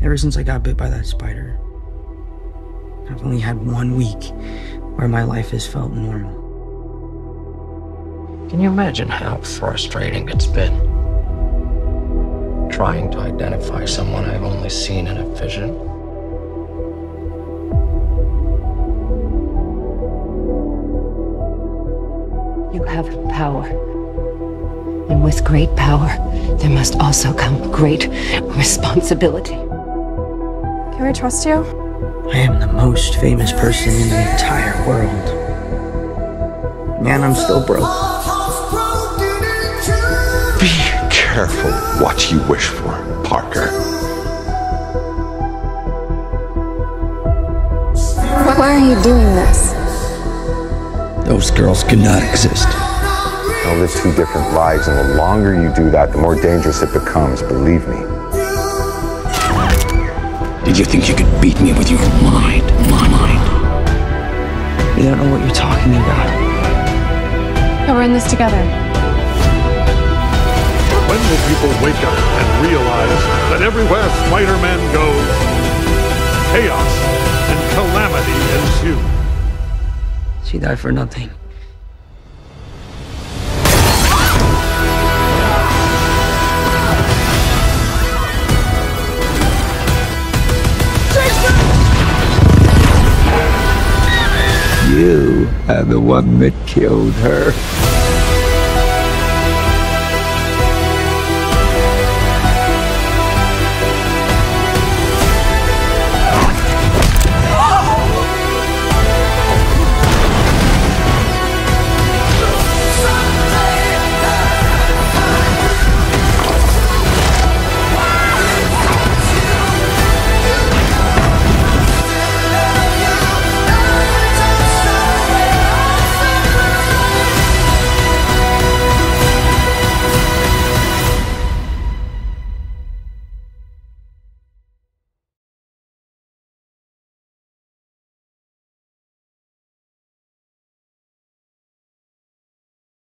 Ever since I got bit by that spider, I've only had one week where my life has felt normal. Can you imagine how frustrating it's been? Trying to identify someone I've only seen in a vision. You have power. And with great power, there must also come great responsibility. Can we trust you? I am the most famous person in the entire world. And I'm still broke. Be careful what you wish for, Parker. Why are you doing this? Those girls could not exist. You know, there's two different lives, and the longer you do that, the more dangerous it becomes, believe me. Did you think you could beat me with your mind? My mind. You don't know what you're talking about. Oh, we're in this together. When will people wake up and realize that everywhere Spider-Man goes, chaos and calamity ensue? She died for nothing. Are the one that killed her.